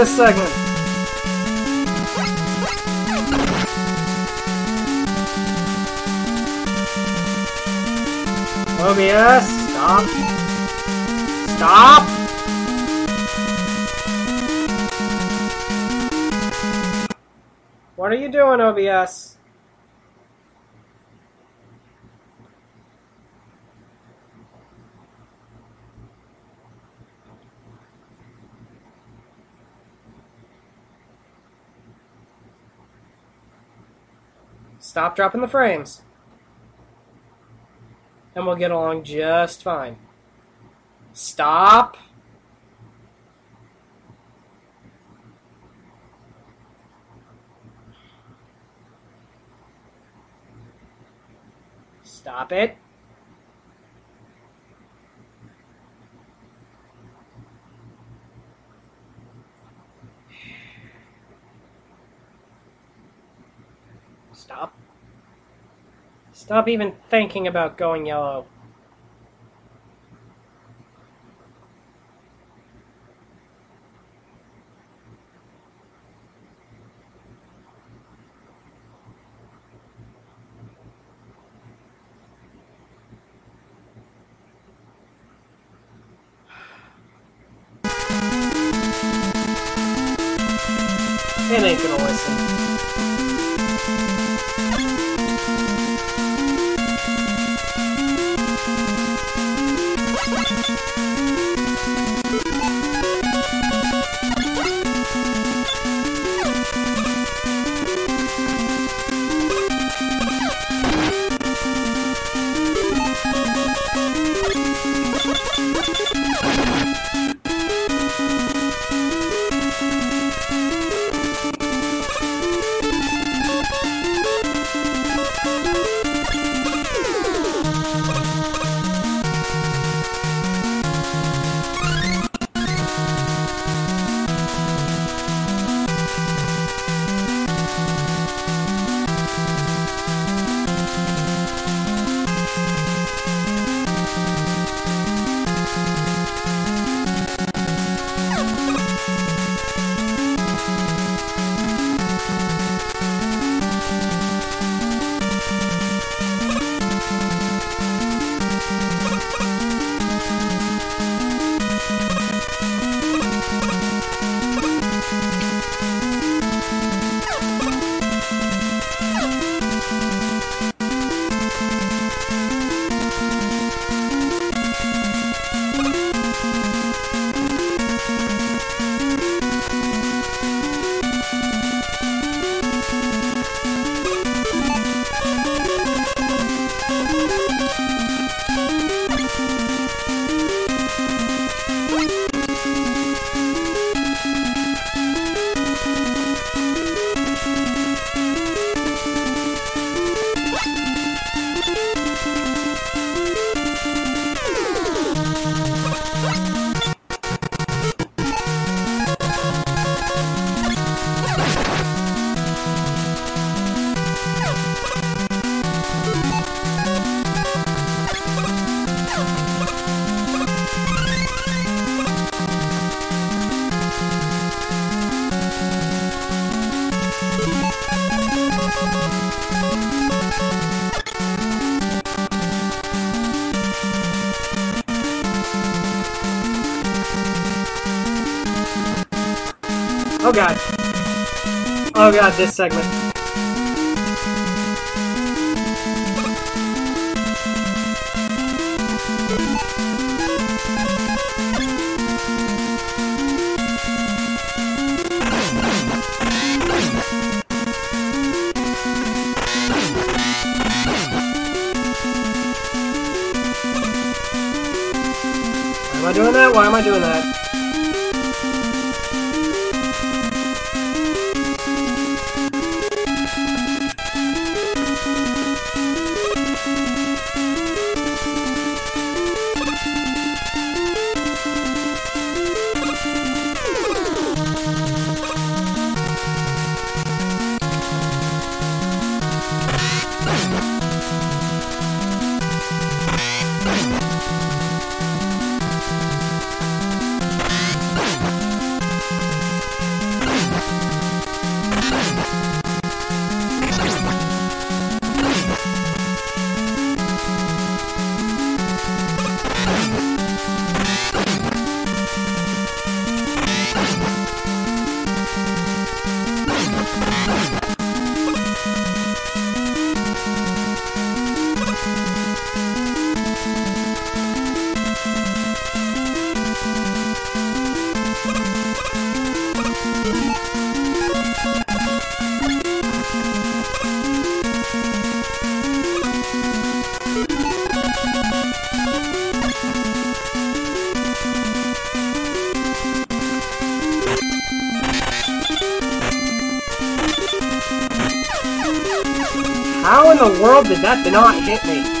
This segment. OBS, stop. Stop! What are you doing, OBS? Stop dropping the frames. And we'll get along just fine. Stop. Stop it. Stop. Stop even thinking about going yellow. It ain't gonna listen. Oh god, this segment. World did that not hit me?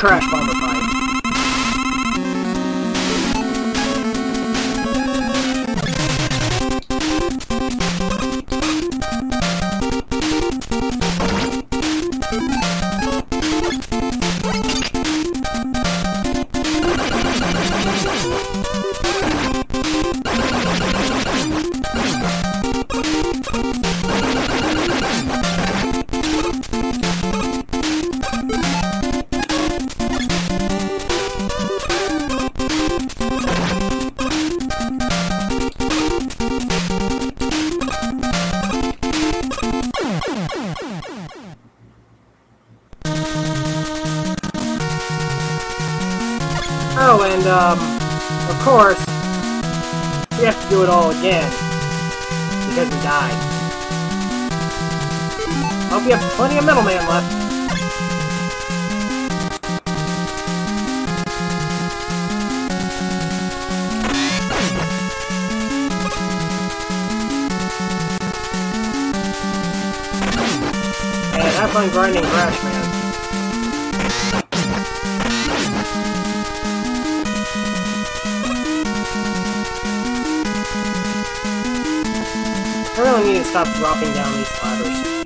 Crash Bomber have fun grinding Crash Man. I really need to stop dropping down these ladders.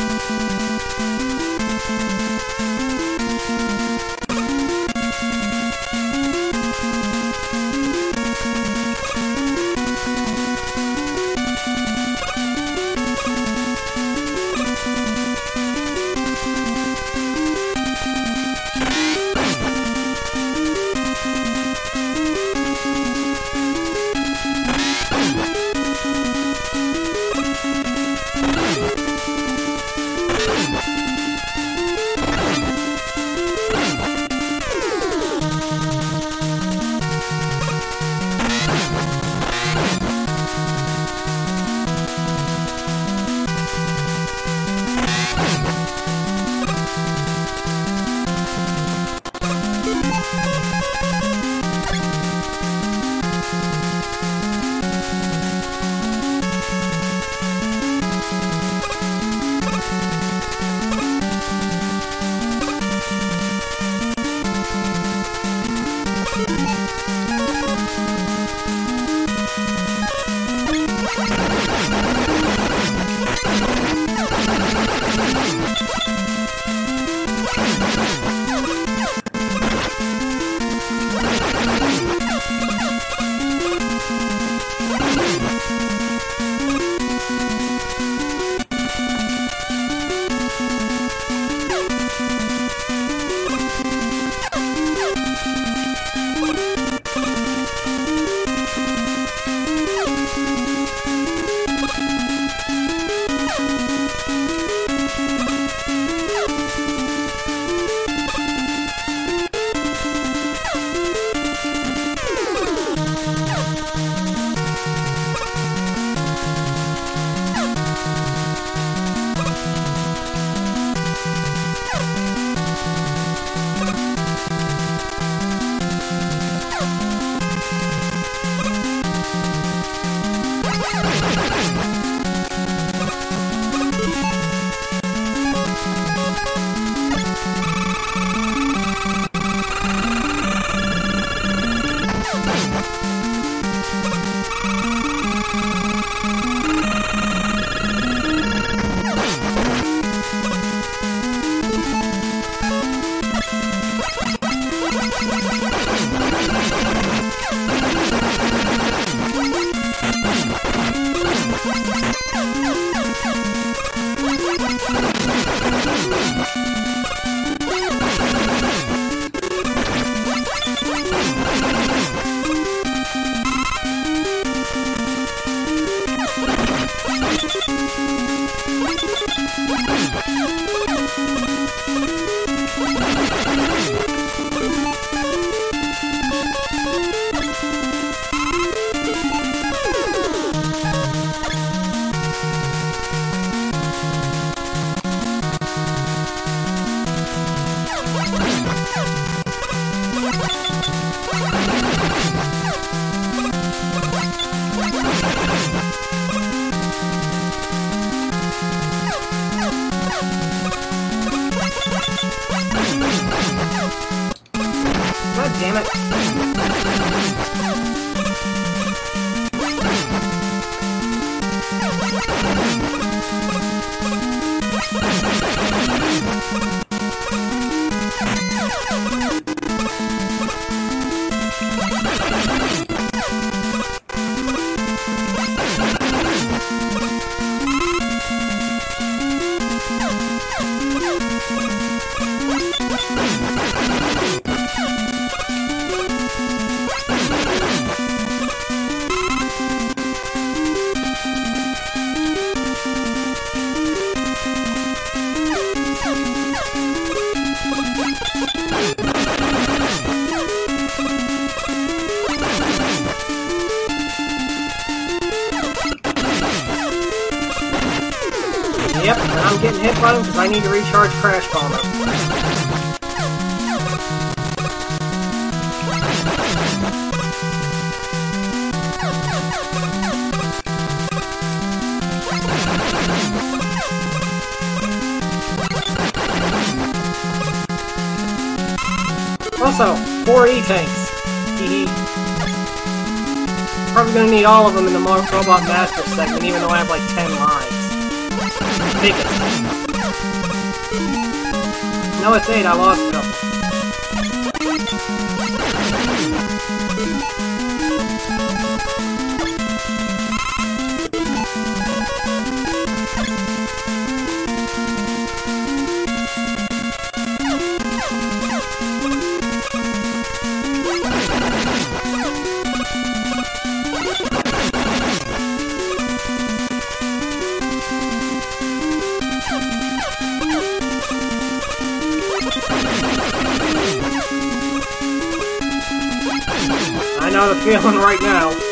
All of them in the Mo- Robot Master segment, even though I have like 10 lines. Biggest. No, it's 8, I lost Know the feeling right now.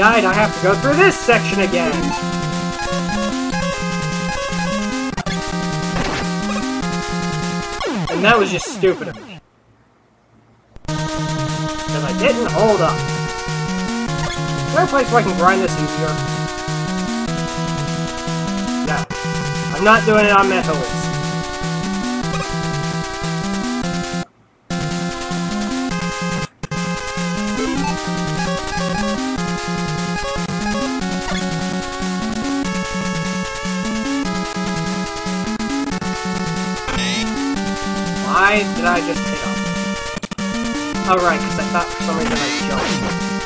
Died, I have to go through this section again. And that was just stupid of me. Because I didn't hold up. Is there a place where I can grind this easier? No. I'm not doing it on Mentally. I just hit off? Oh right, because I thought for some reason I jumped.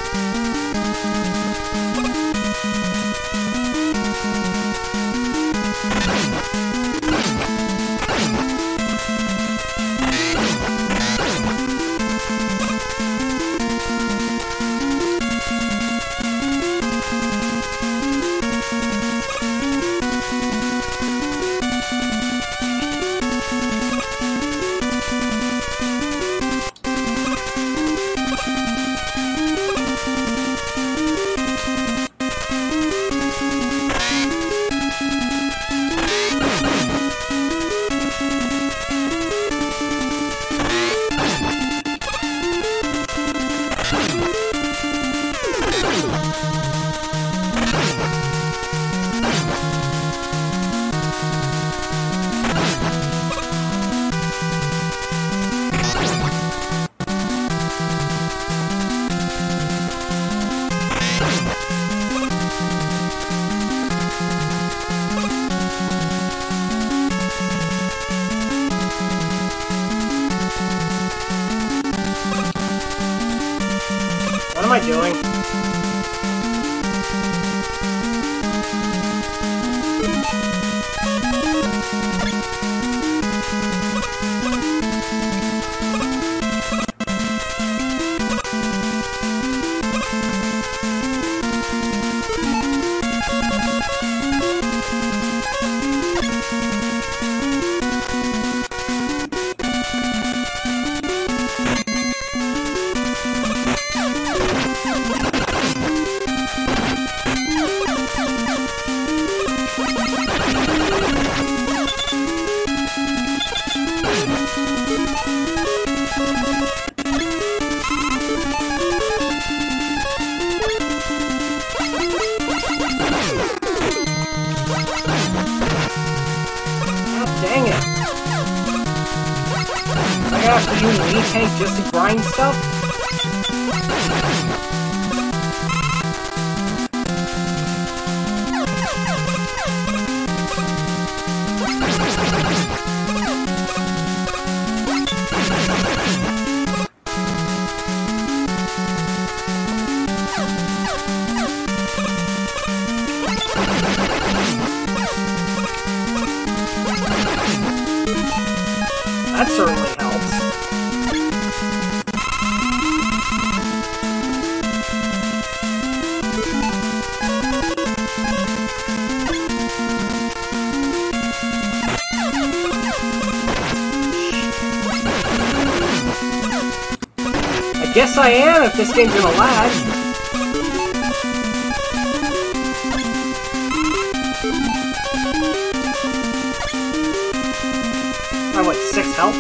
If this game's gonna last. I what, six health?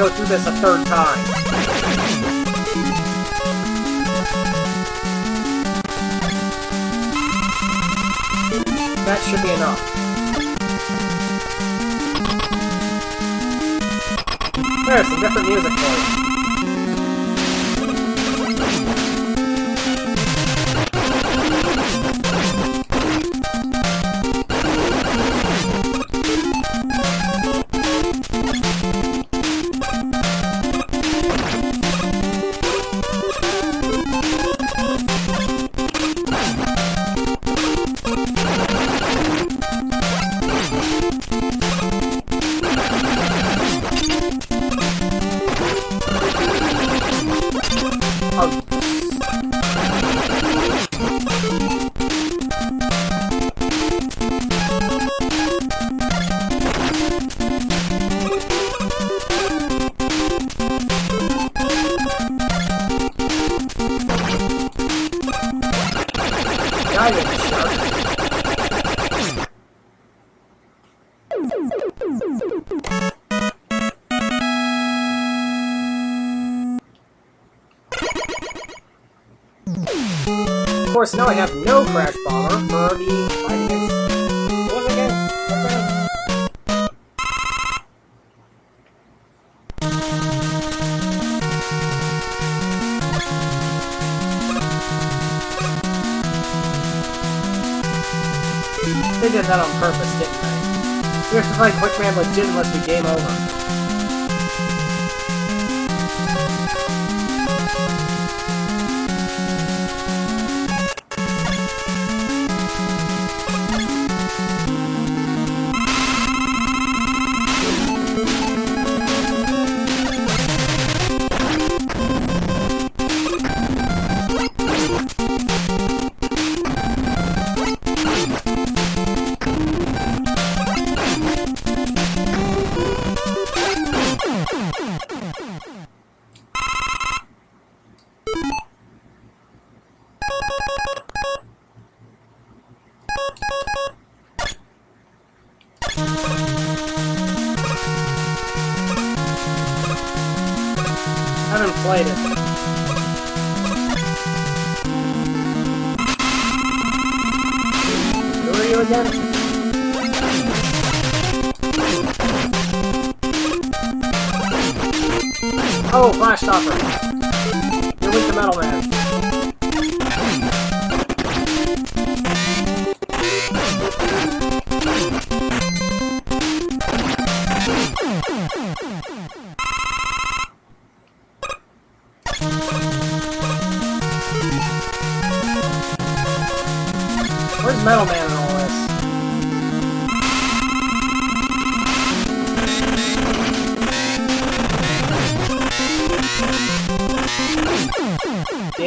Go through this a third time. That should be enough. There's some different music for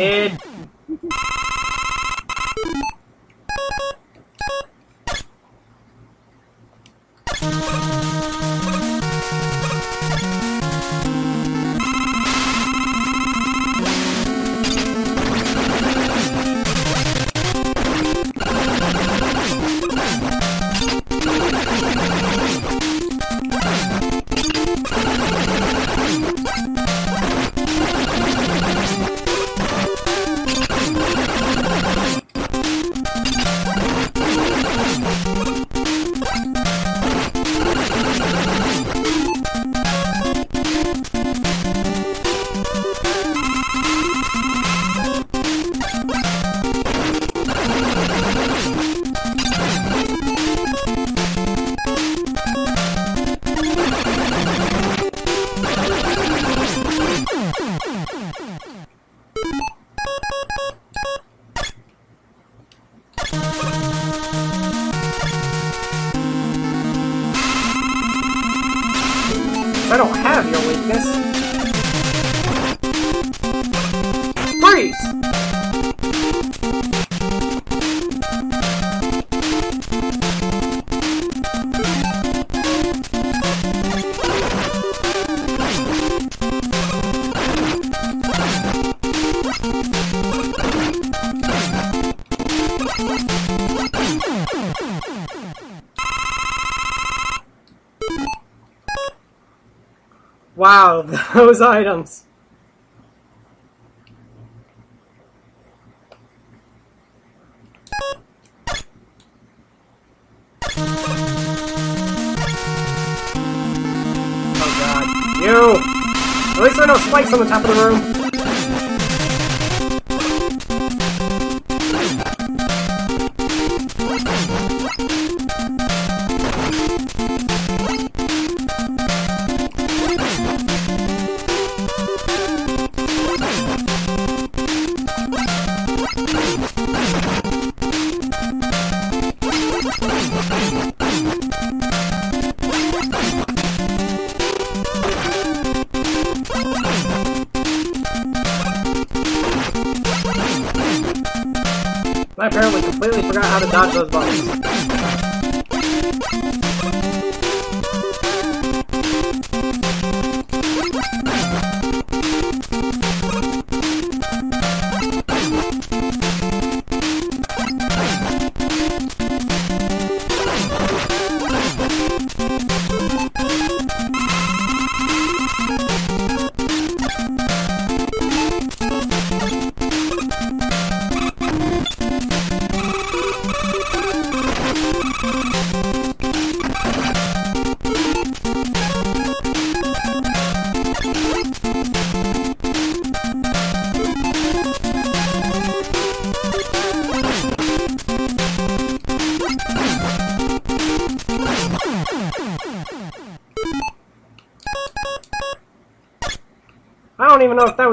Dead. those items. Oh god, you! At least there are no spikes on the top of the room!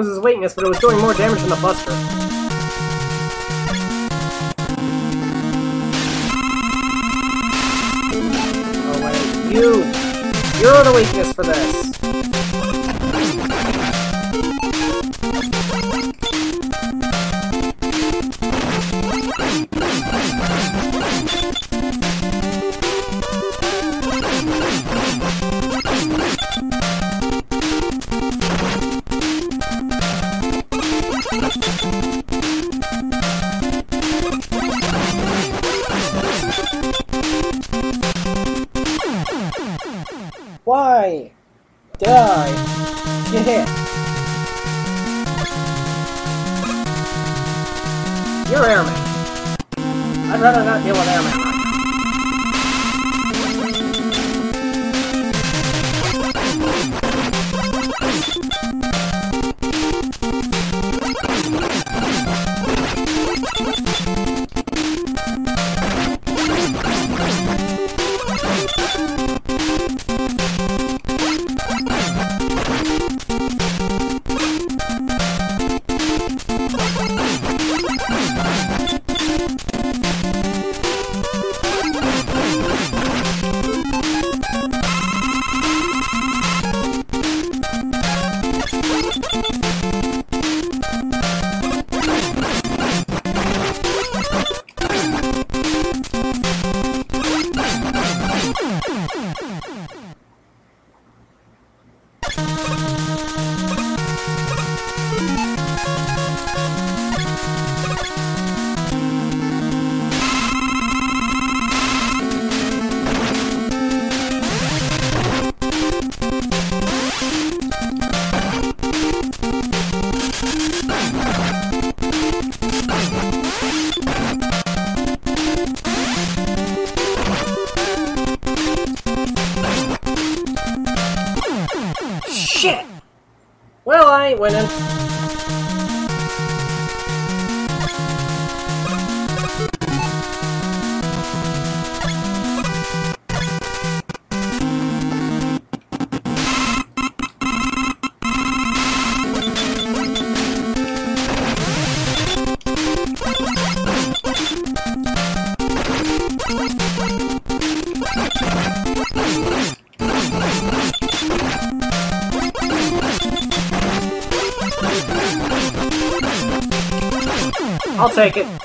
Was his weakness, but it was doing more damage than the Buster. Oh wait, you! You're the weakness for this! I'll it.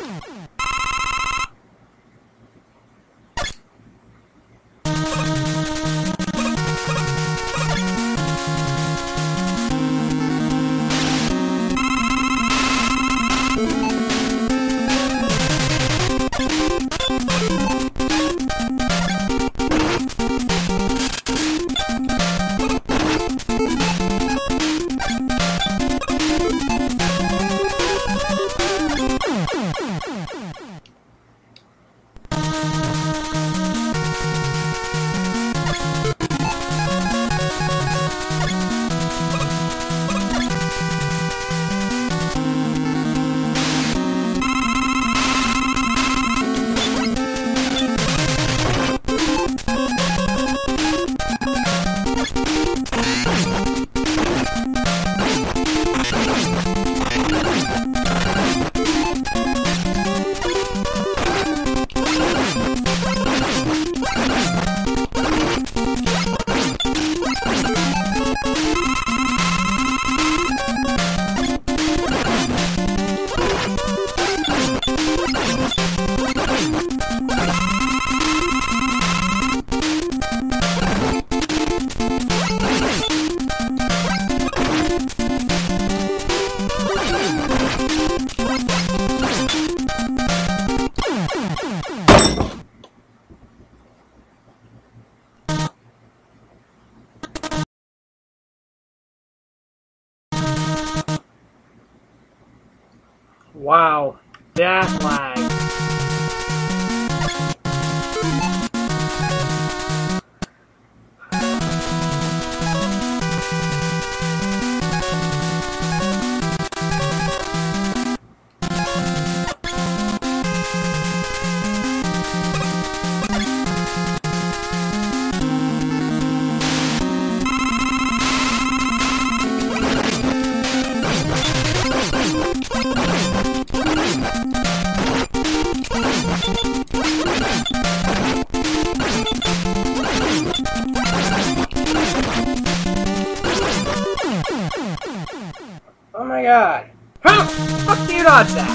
My god. Huh! Fuck do you dodge that!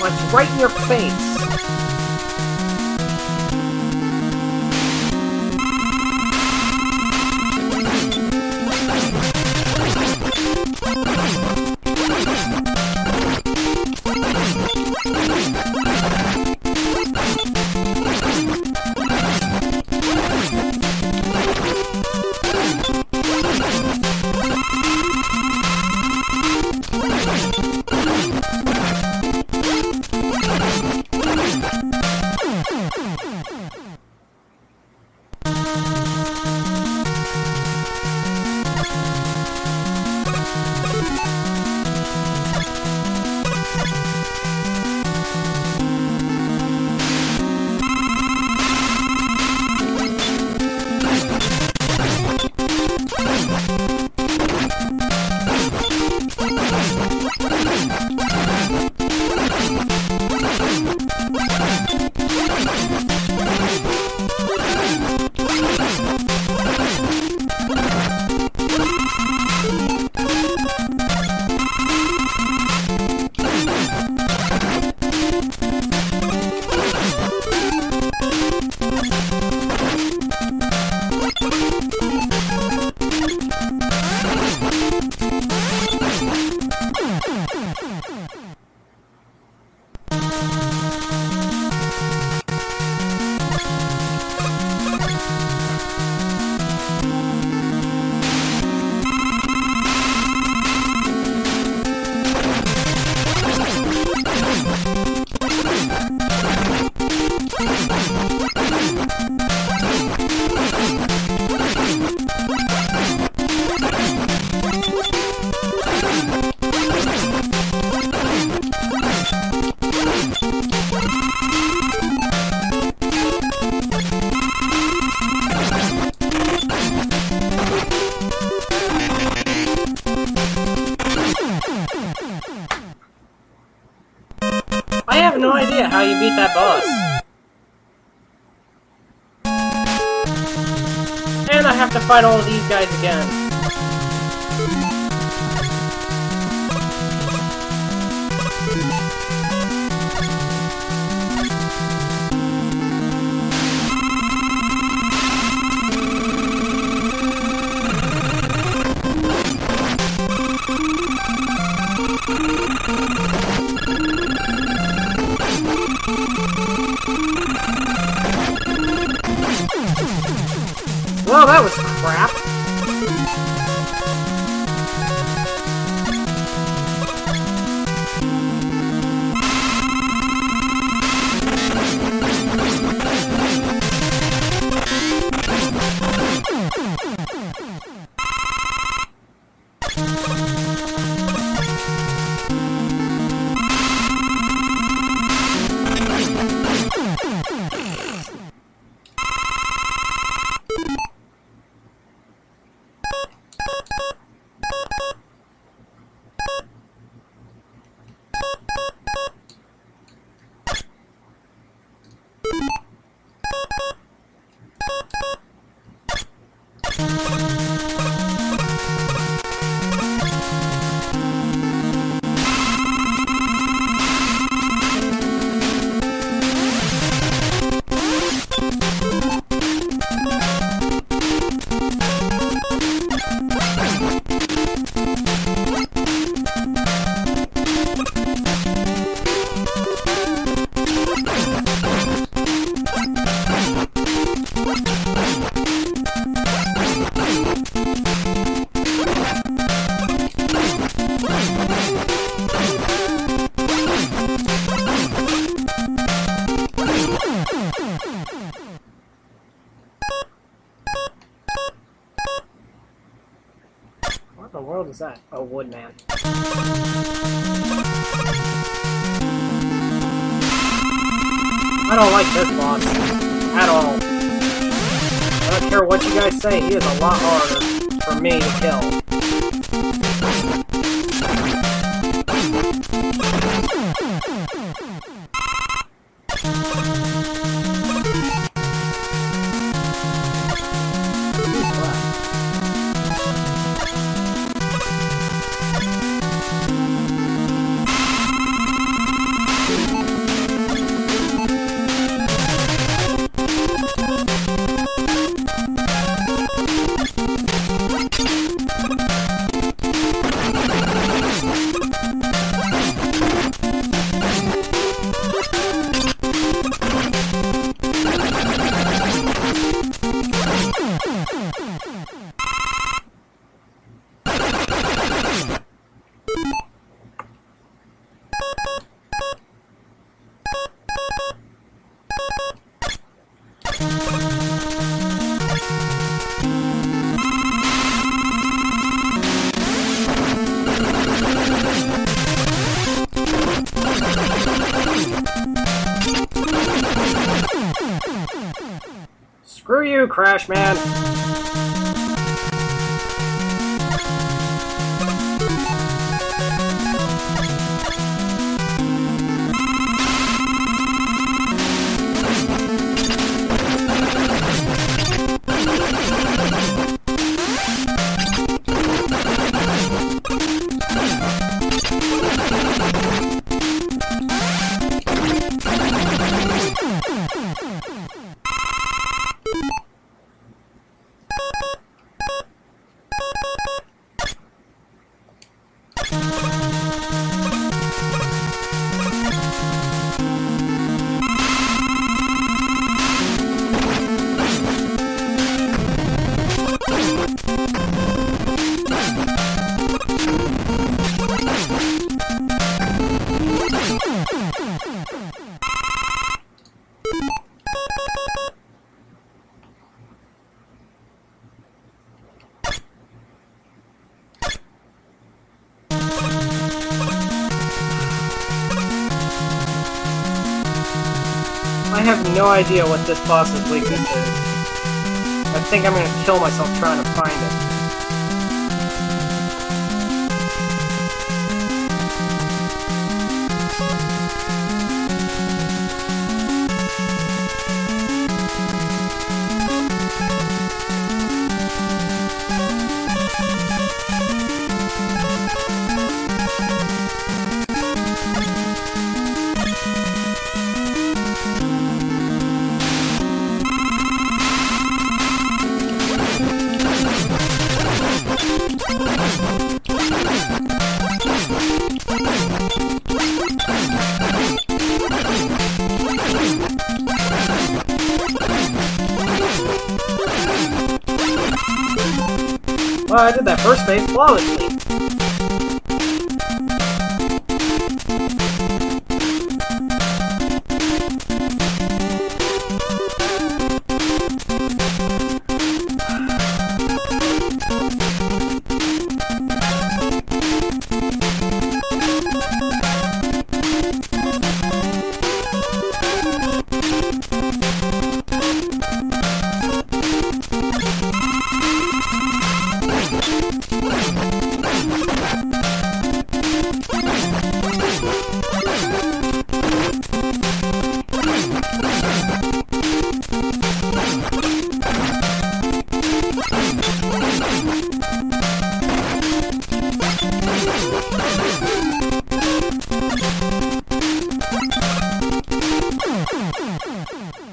What's right in your face? Was crap. What you guys say, Screw you, Crash Man! Idea what this boss's weakness is. I think I'm gonna kill myself trying to find I did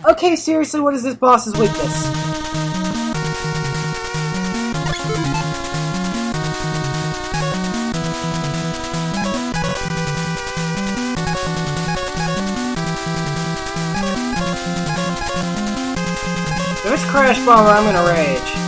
Okay, seriously, what is this boss's weakness? If it's Crash Bomber, I'm gonna rage.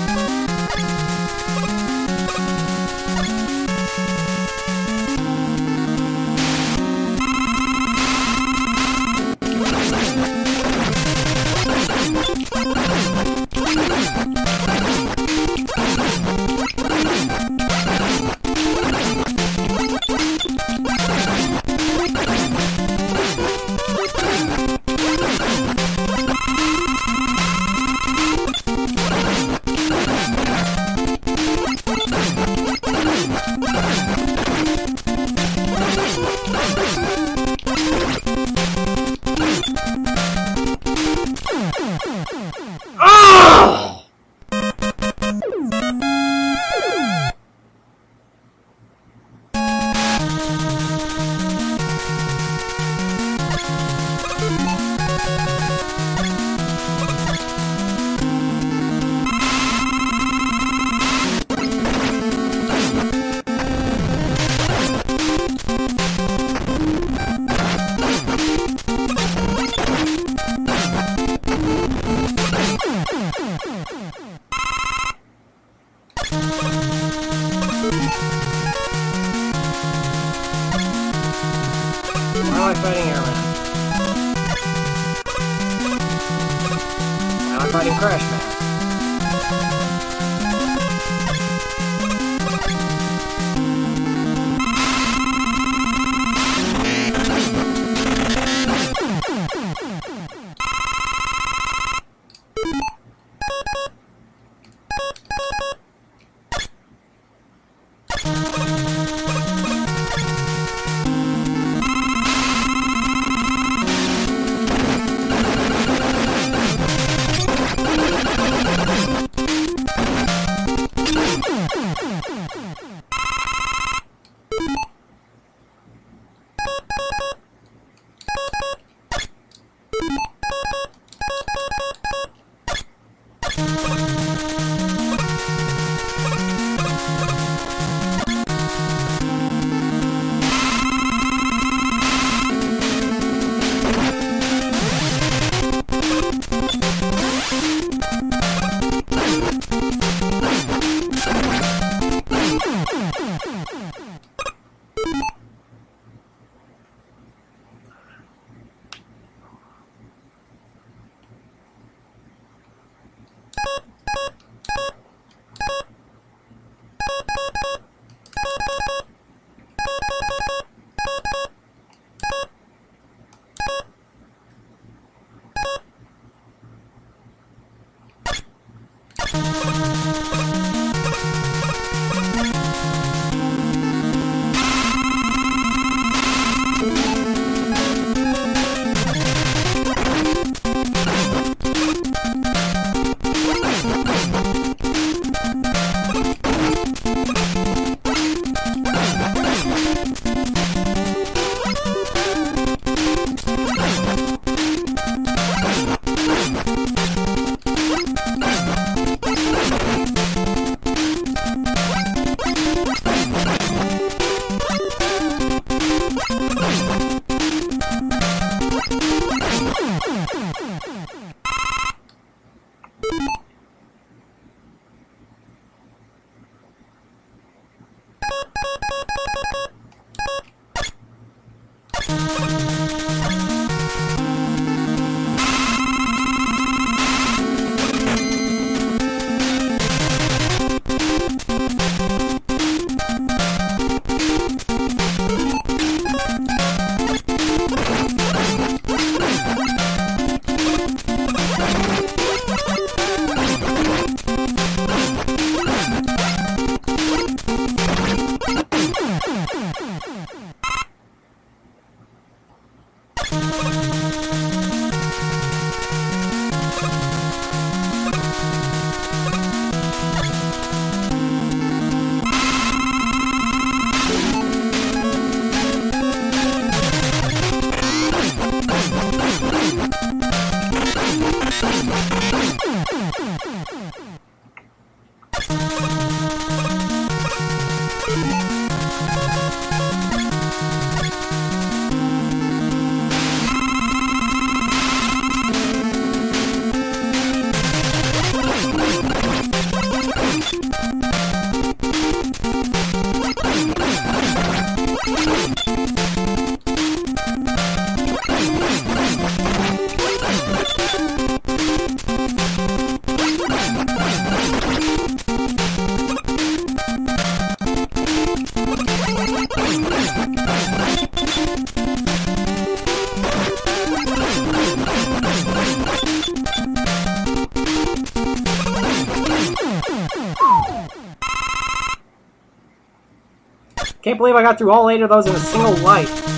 Can't believe I got through all eight of those in a single life.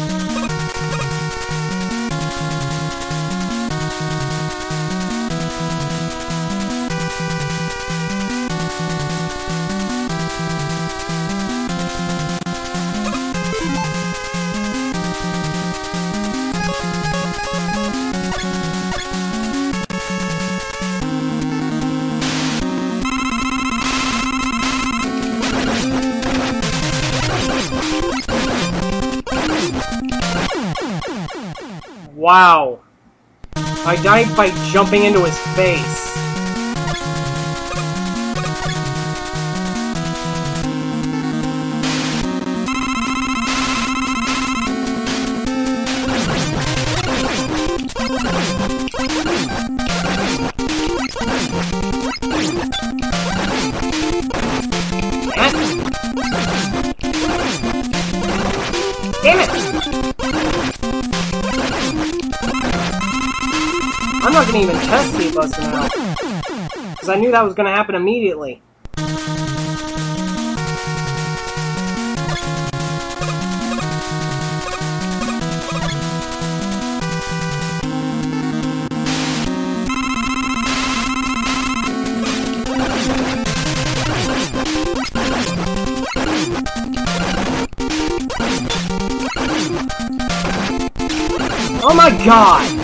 Died by jumping into his face. I knew that was gonna happen immediately. Oh my god!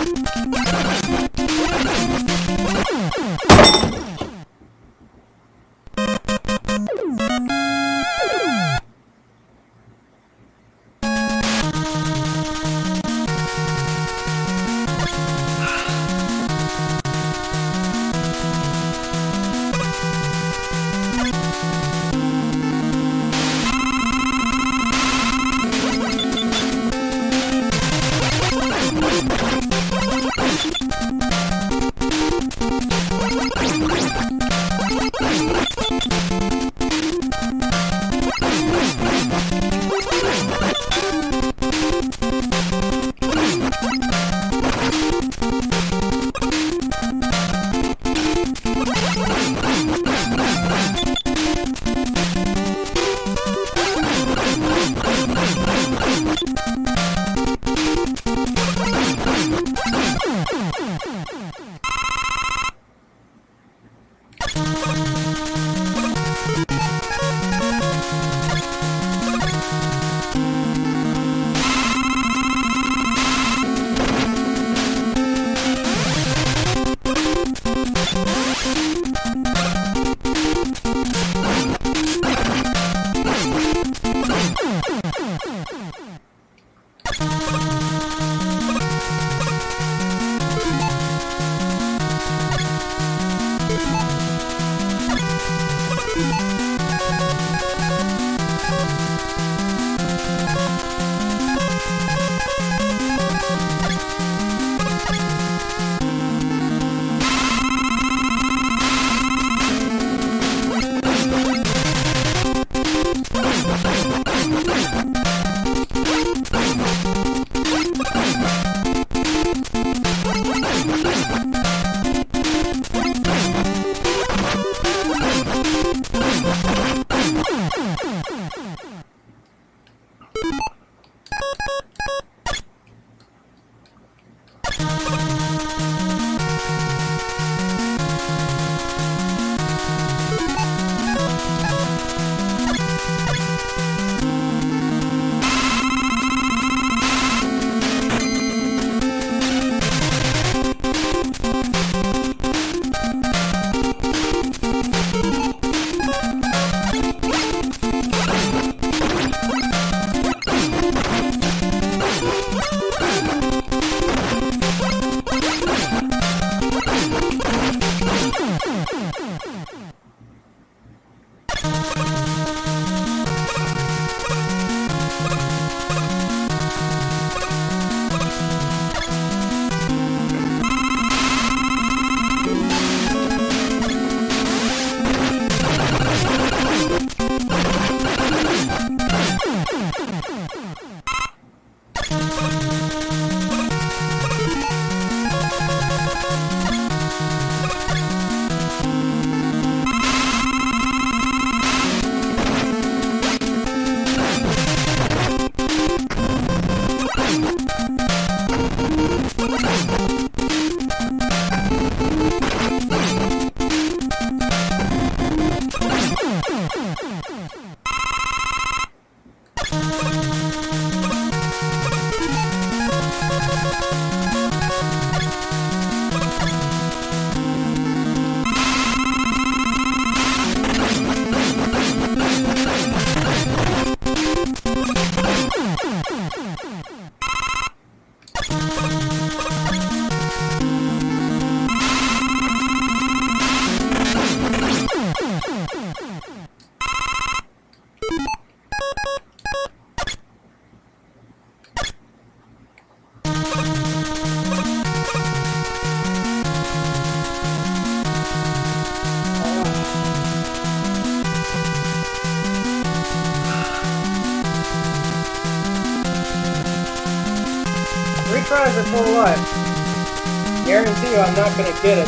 Tries life. Guarantee you I'm not gonna get it.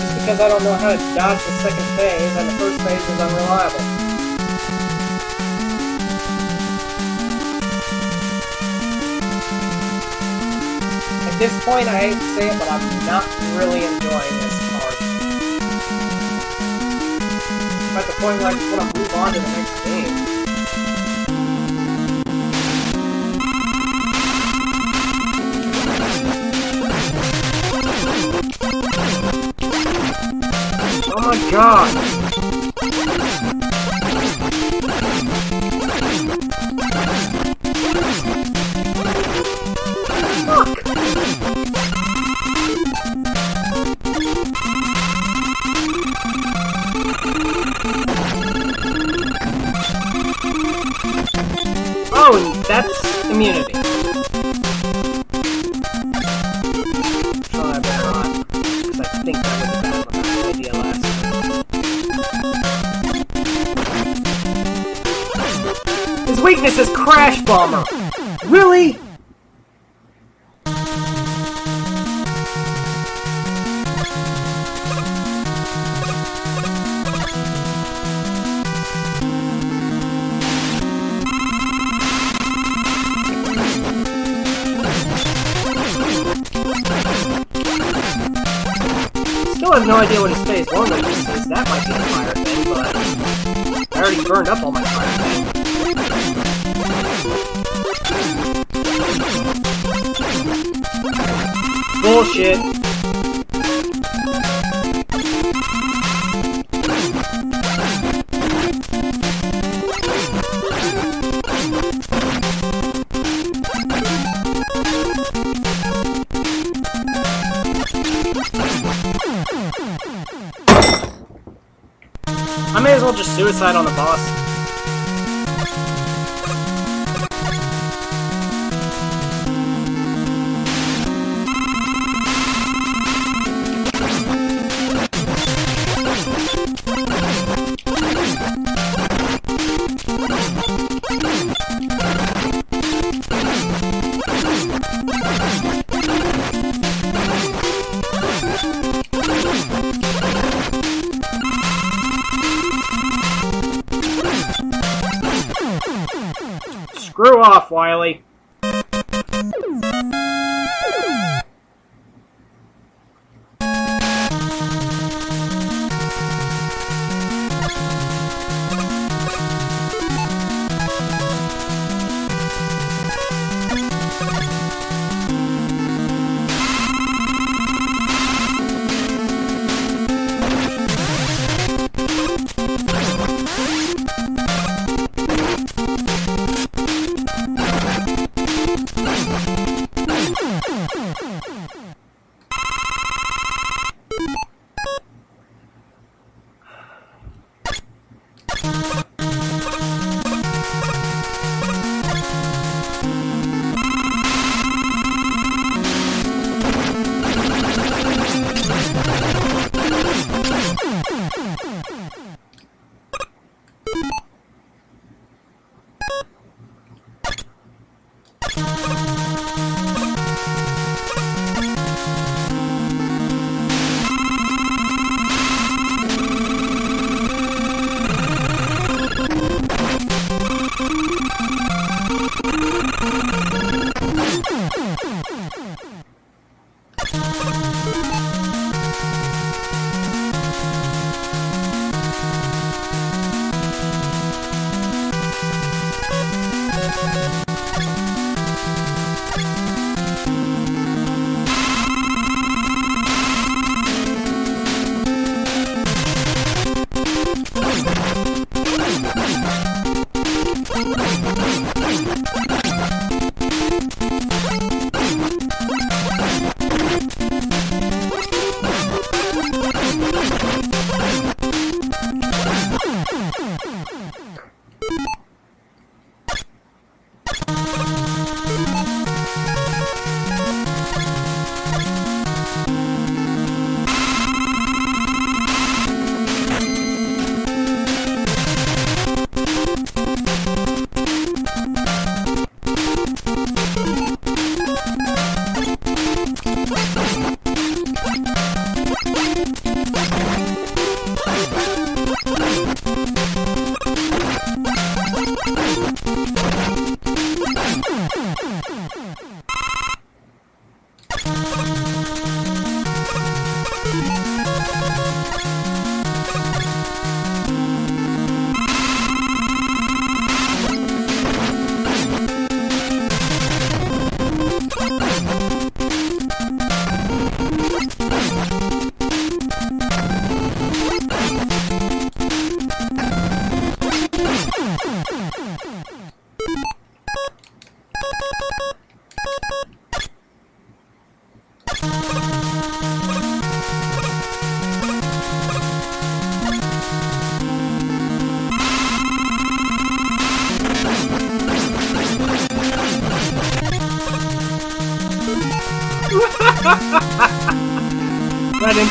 Just because I don't know how to dodge the second phase and the first phase is unreliable. At this point, I hate to say it, but I'm not really enjoying this part. At the point where I just want to move on to the next game. God! Bomber!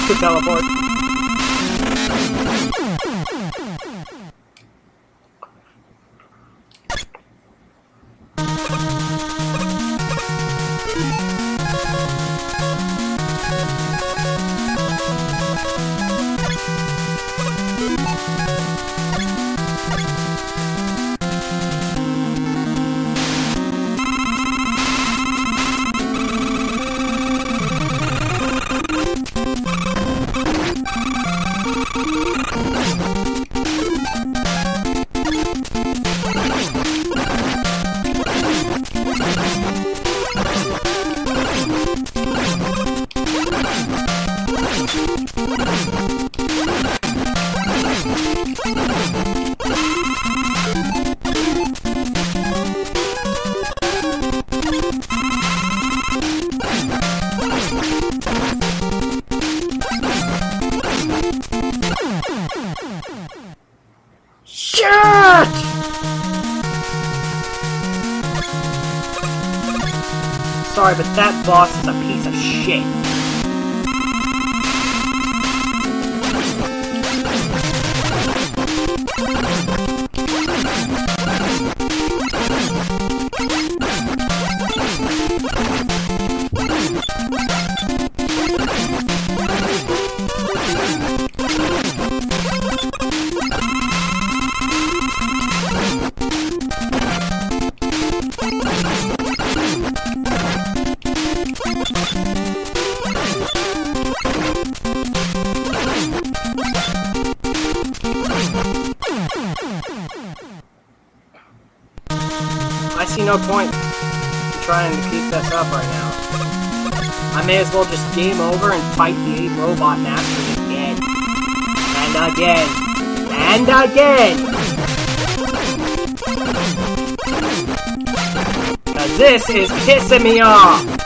Instant teleport. Game over and fight the eight robot masters again. And again. And again! Cause this is pissing me off!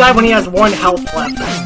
Die when he has one health left.